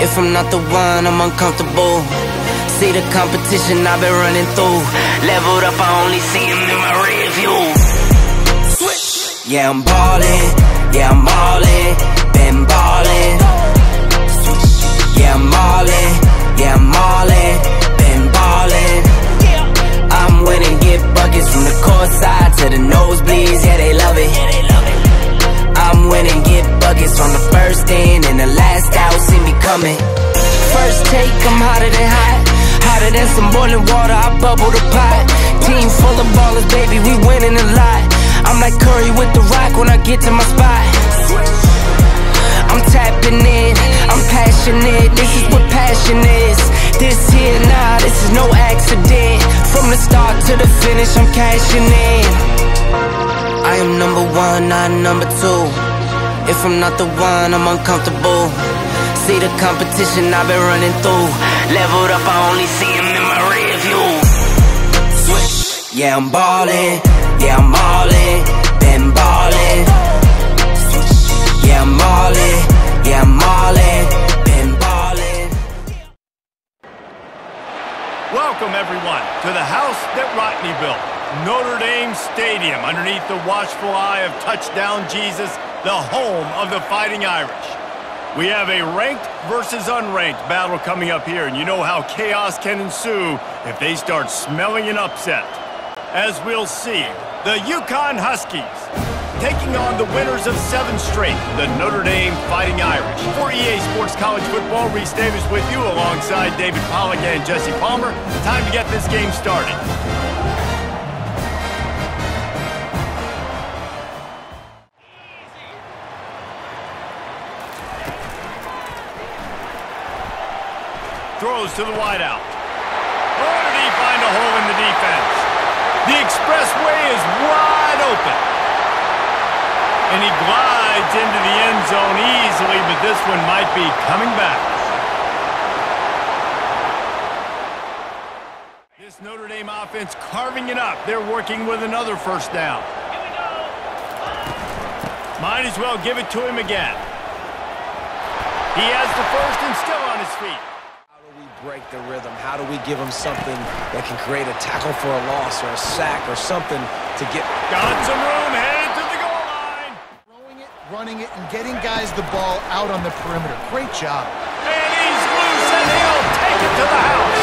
If I'm not the one, I'm uncomfortable. See the competition I've been running through. Leveled up, I only see him in my rear view. Switch. Yeah, I'm ballin'. Yeah, I'm ballin'. Been ballin'. Yeah, I'm ballin'. Yeah, I'm ballin'. Been ballin'. I'm winning, get buckets from the court side to the nosebleeds. Yeah, they love it. I'm winning, get buckets from the first in and the last out. See me coming. First take, I'm hotter than hot. Hotter than some boiling water, I bubble the pot. Team full of ballers, baby, we winning a lot. I'm like Curry with the rock when I get to my spot. I'm tapping in, I'm passionate. This is what passion is. This here, nah, this is no accident. From the start to the finish, I'm cashing in. I am number one, not number two. If I'm not the one, I'm uncomfortable. See the competition I've been running through. Leveled up, I only see him in my rear view. Switch. Yeah, I'm ballin'. Yeah, I'm ballin'. Been ballin'. Yeah, I'm ballin'. Yeah, I'm ballin'. Been ballin'. Welcome, everyone, to the house that Rockne built. Notre Dame Stadium, underneath the watchful eye of Touchdown Jesus, the home of the Fighting Irish. We have a ranked versus unranked battle coming up here, and you know how chaos can ensue if they start smelling an upset. As we'll see, the UConn Huskies taking on the winners of seven straight, the Notre Dame Fighting Irish. For EA Sports College Football, Reese Davis with you alongside David Pollack and Jesse Palmer. Time to get this game started. Throws to the wideout. Oh, did he find a hole in the defense? The expressway is wide open. And he glides into the end zone easily, but this one might be coming back. This Notre Dame offense carving it up. They're working with another first down. Might as well give it to him again. He has the first and still on his feet. How do we break the rhythm? How do we give them something that can create a tackle for a loss or a sack or something to get... Got some room, headed to the goal line. Throwing it, running it, and getting guys the ball out on the perimeter. Great job. And he's loose, and he'll take it to the house.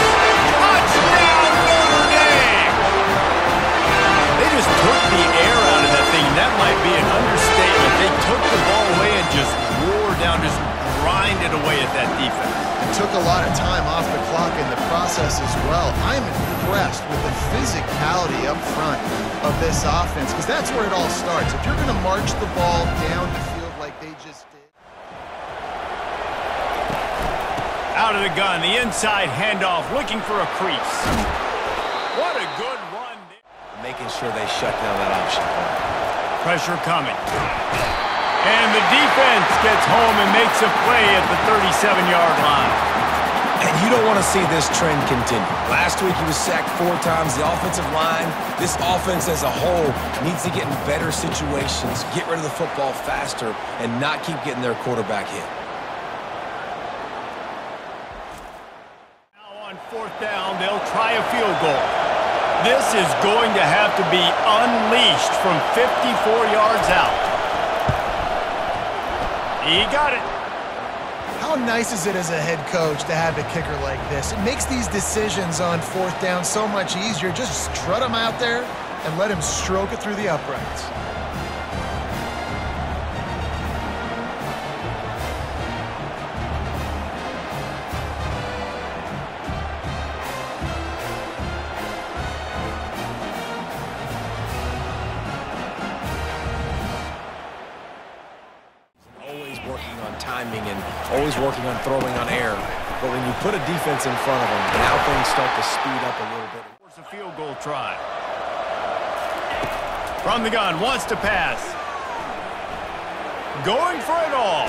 Touchdown, Notre Dame! They just took the air out of that thing. That might be an understatement. They took the ball away and just wore down, just grinded away at that defense. It took a lot of time off the clock in the process as well. I'm impressed with the physicality up front of this offense because that's where it all starts. If you're going to march the ball down the field like they just did. Out of the gun, the inside handoff, looking for a crease. What a good run. Making sure they shut down that option. Pressure coming. And the defense gets home and makes a play at the 37-yard line. And you don't want to see this trend continue. Last week he was sacked four times. The offensive line, this offense as a whole, needs to get in better situations, get rid of the football faster, and not keep getting their quarterback hit. Now on fourth down, they'll try a field goal. This is going to have to be unleashed from 54 yards out. He got it. How nice is it as a head coach to have a kicker like this? It makes these decisions on fourth down so much easier. Just strut him out there and let him stroke it through the uprights. Defense in front of them, now things start to speed up a little bit. A field goal try. From the gun, wants to pass. Going for it all.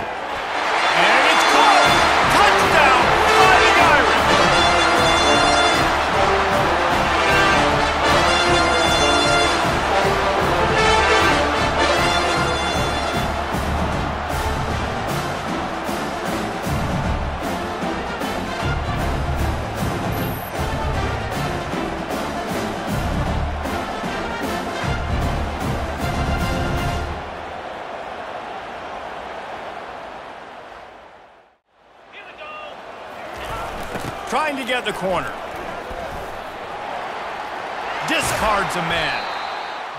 And it's caught. Touchdown, Fighting Irish. Trying to get the corner. Discards a man.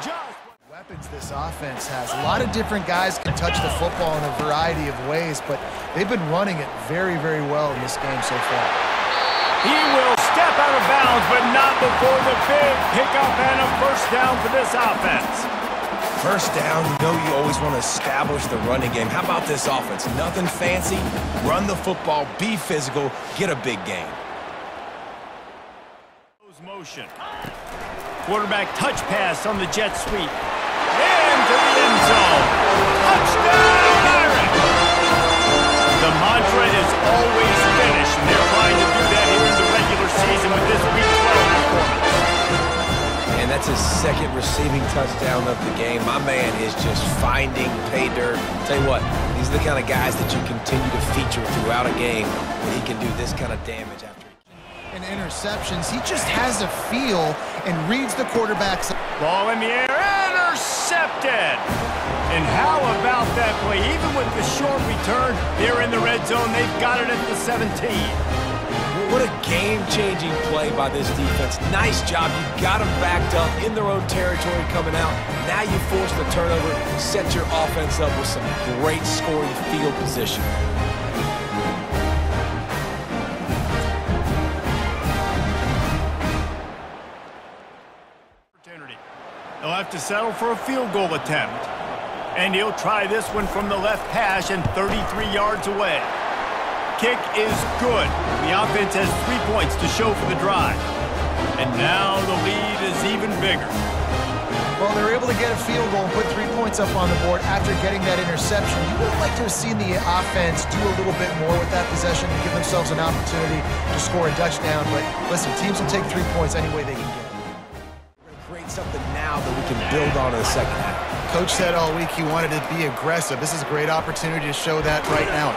Just Weapons this offense has. A lot of different guys can touch the football in a variety of ways, but they've been running it very, very well in this game so far. He will step out of bounds, but not before the big pickup and a first down for this offense. First down, you know you always want to establish the running game. How about this offense? Nothing fancy. Run the football, be physical, get a big game. Motion. Quarterback touch pass on the jet sweep. Into the end zone. Touchdown, Irish! The mantra is always finish, and they're trying to do that here in the regular season with this Week 12 performance. And that's his second receiving touchdown of the game. My man is just finding pay dirt. Tell you what, these are the kind of guys that you continue to feature throughout a game when he can do this kind of damage after And interceptions, he just has a feel and reads the quarterback's. Ball in the air, intercepted! And how about that play? Even with the short return, they're in the red zone. They've got it at the 17. What a game-changing play by this defense. Nice job. You got them backed up in their own territory coming out. Now you force the turnover, set your offense up with some great scoring field position. They'll have to settle for a field goal attempt. And he'll try this one from the left hash and 33 yards away. Kick is good. The offense has three points to show for the drive. And now the lead is even bigger. Well, they're able to get a field goal and put three points up on the board after getting that interception. You would like to have seen the offense do a little bit more with that possession and give themselves an opportunity to score a touchdown. But listen, teams will take three points any way they can get. We're going to create something now that we can build on in the second half. Coach said all week he wanted to be aggressive. This is a great opportunity to show that right now.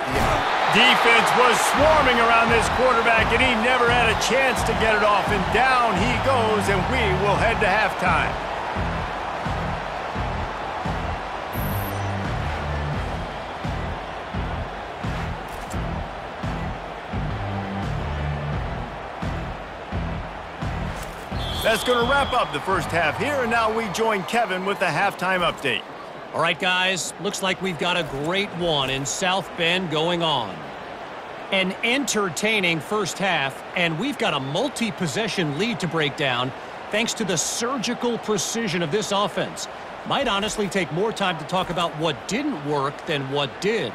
Defense was swarming around this quarterback, and he never had a chance to get it off. And down he goes, and we will head to halftime. That's going to wrap up the first half here, and now we join Kevin with the halftime update. All right, guys, looks like we've got a great one in South Bend going on. An entertaining first half, and we've got a multi-possession lead to break down thanks to the surgical precision of this offense. Might honestly take more time to talk about what didn't work than what did.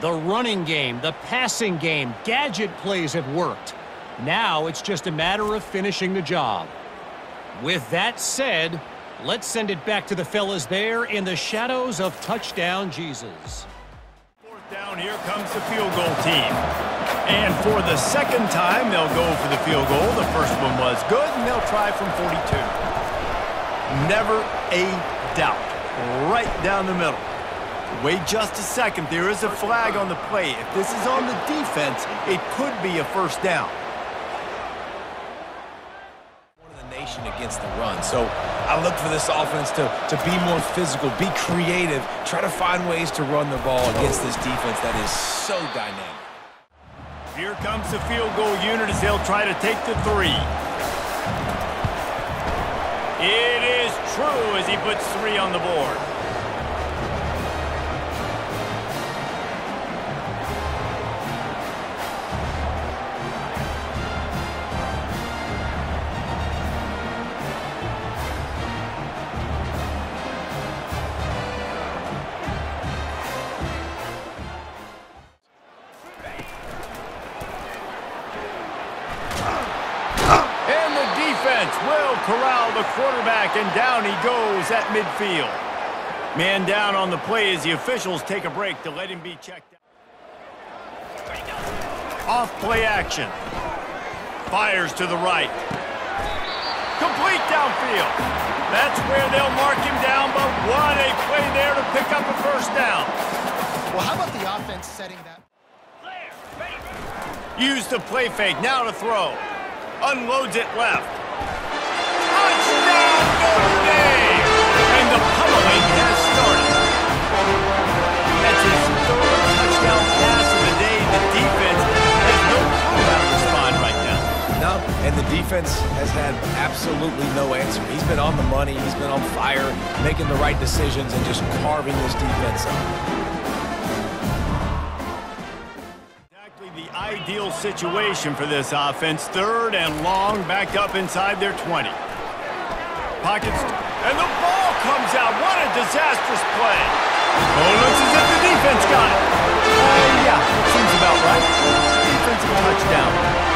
The running game, the passing game, gadget plays have worked. Now it's just a matter of finishing the job. With that said, let's send it back to the fellas there in the shadows of touchdown Jesus. Fourth down, here comes the field goal team. And for the second time, they'll go for the field goal. The first one was good, and they'll try from 42. Never a doubt. Right down the middle. Wait just a second. There is a flag on the play. If this is on the defense, it could be a first down. nation against the run. So I look for this offense to, to be more physical, be creative, try to find ways to run the ball against this defense that is so dynamic. Here comes the field goal unit as they'll try to take the three. It is true as he puts three on the board. Midfield. Man down on the play as the officials take a break to let him be checked out. Off play action. Fires to the right. Complete downfield. That's where they'll mark him down, but what a play there to pick up a first down. Well, how about the offense setting that? Use the play fake, now to throw. Unloads it left. Touchdown Notre defense has had absolutely no answer. He's been on the money, he's been on fire, making the right decisions, and just carving this defense up. Exactly the ideal situation for this offense. Third and long, backed up inside their 20. Pockets, and the ball comes out. What a disastrous play. Oh, looks as if the defense got it. Uh, yeah, seems about right. Defensive touchdown.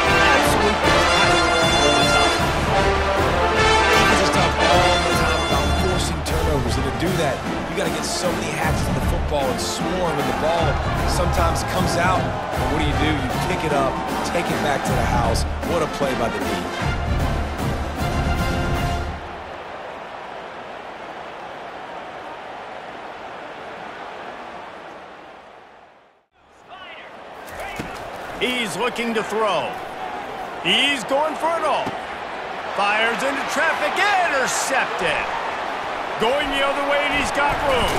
Do that, you got to get so many hats to the football and swarm, and the ball sometimes comes out. And what do you do? You pick it up, take it back to the house. What a play by the D. He's looking to throw. He's going for it all. Fires into traffic, intercepted. Going the other way, and he's got room.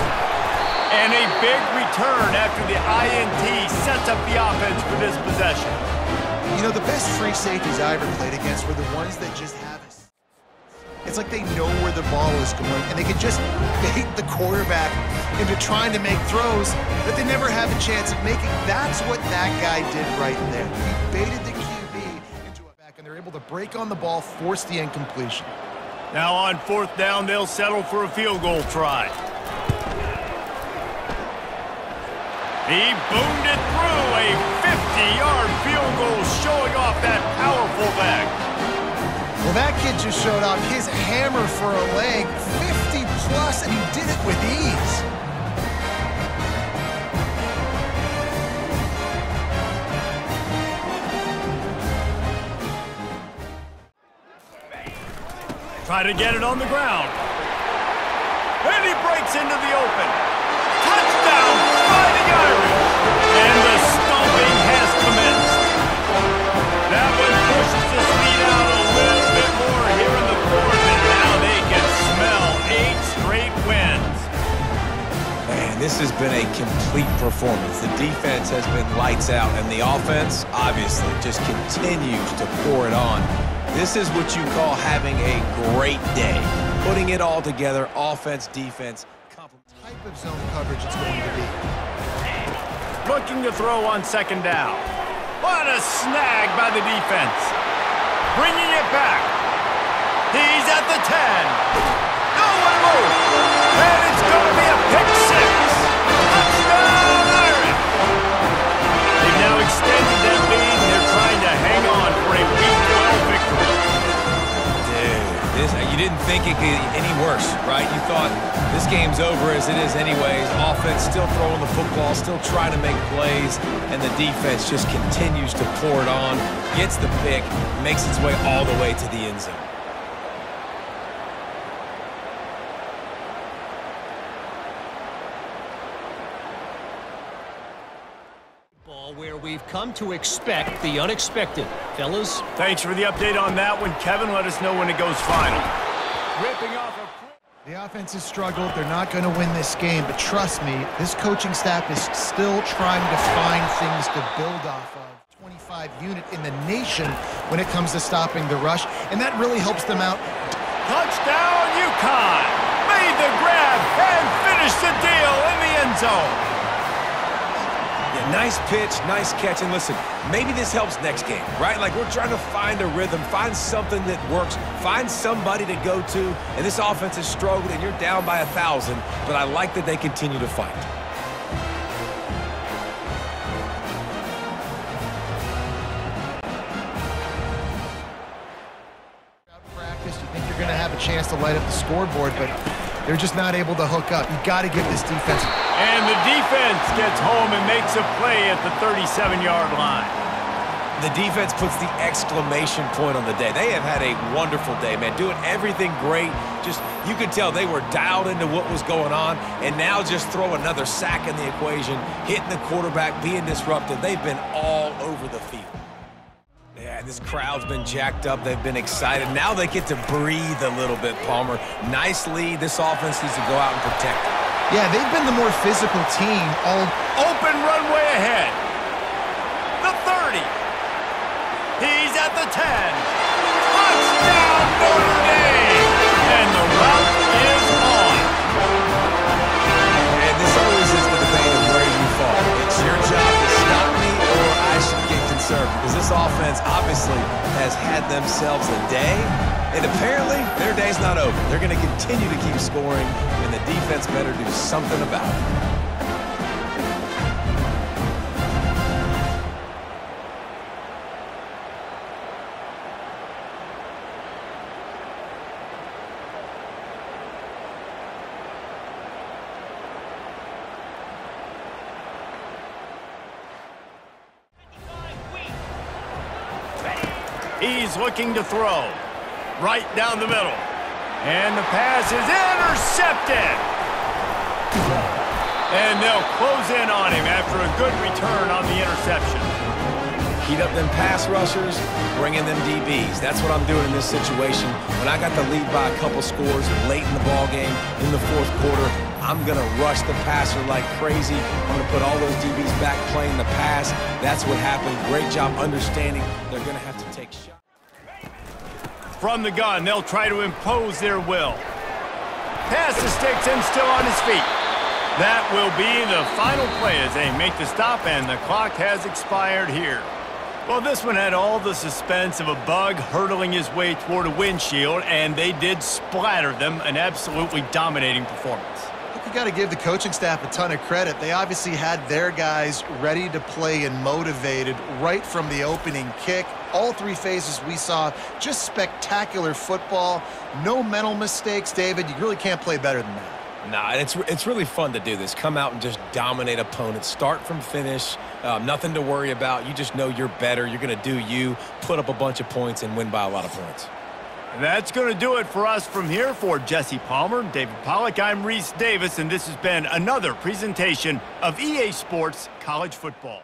And a big return after the INT sets up the offense for this possession. You know, the best free safeties I ever played against were the ones that just have it. It's like they know where the ball is going, and they can just bait the quarterback into trying to make throws that they never have a chance of making. That's what that guy did right there. He baited the QB into a back, and they're able to break on the ball, force the incompletion. Now on fourth down, they'll settle for a field goal try. He boomed it through a 50-yard field goal, showing off that powerful back. Well, that kid just showed off his hammer for a leg, 50 plus, and he did it with ease. Try to get it on the ground. And he breaks into the open. Touchdown, Fighting Irish. And the stomping has commenced. That one pushes this lead out a little bit more here in the fourth, and now they can smell eight straight wins. Man, this has been a complete performance. The defense has been lights out, and the offense, obviously, just continues to pour it on. This is what you call having a great day. Putting it all together, offense, defense, compliment. Type of zone coverage it's going to be. Looking to throw on second down. What a snag by the defense. Bringing it back. He's at the 10. No one move. And it's going to be didn't think it could get any worse, right? You thought this game's over as it is anyways. Offense still throwing the football, still trying to make plays, and the defense just continues to pour it on, gets the pick, makes its way all the way to the end zone. Ball where we've come to expect the unexpected. Fellas, Thanks for the update on that one, Kevin. Let us know when it goes final. Ripping off a... The offense has struggled. They're not going to win this game, but trust me, this coaching staff is still trying to find things to build off of. 25 unit in the nation when it comes to stopping the rush, and that really helps them out. Touchdown, UConn! Made the grab and finished the deal in the end zone. Nice pitch, nice catch, and listen, maybe this helps next game, right? Like we're trying to find a rhythm, find something that works, find somebody to go to, and this offense has struggled, and you're down by a thousand, but I like that they continue to fight. Practice, you think you're going to have a chance to light up the scoreboard, but they're just not able to hook up. You got to give this defense And the defense gets home and makes a play at the 37-yard line. The defense puts the exclamation point on the day. They have had a wonderful day, man. Doing everything great. Just, you could tell they were dialed into what was going on, and now just throw another sack in the equation, hitting the quarterback, being disruptive. They've been all over the field. Yeah, this crowd's been jacked up. They've been excited. Now they get to breathe a little bit, Palmer. Nice lead. This offense needs to go out and protect it. Yeah, they've been the more physical team all Open runway ahead. The 30. He's at the 10. Touchdown, Notre Dame! And the route is on. And this always is the debate of where you fall. It's your job to stop me or I should get concerned because this offense obviously has had themselves a day. And apparently, their day's not over. They're going to continue to keep scoring, and the defense better do something about it. He's looking to throw. Right down the middle. And the pass is intercepted. And they'll close in on him after a good return on the interception. Heat up them pass rushers, bring in them DBs. That's what I'm doing in this situation. When I got the lead by a couple scores late in the ball game, in the fourth quarter, I'm going to rush the passer like crazy. I'm going to put all those DBs back playing the pass. That's what happened. Great job understanding they're going to have to take shots. From the gun, they'll try to impose their will. Pass the sticks and still on his feet. That will be the final play as they make the stop, and the clock has expired here. Well, this one had all the suspense of a bug hurtling his way toward a windshield, and they did splatter them an absolutely dominating performance. you got to give the coaching staff a ton of credit. They obviously had their guys ready to play and motivated right from the opening kick. All three phases we saw, just spectacular football. No mental mistakes, David. You really can't play better than that. Nah, it's it's really fun to do this. Come out and just dominate opponents. Start from finish. Um, nothing to worry about. You just know you're better. You're going to do you, put up a bunch of points, and win by a lot of points. That's going to do it for us from here. For Jesse Palmer, David Pollack, I'm Reese Davis, and this has been another presentation of EA Sports College Football.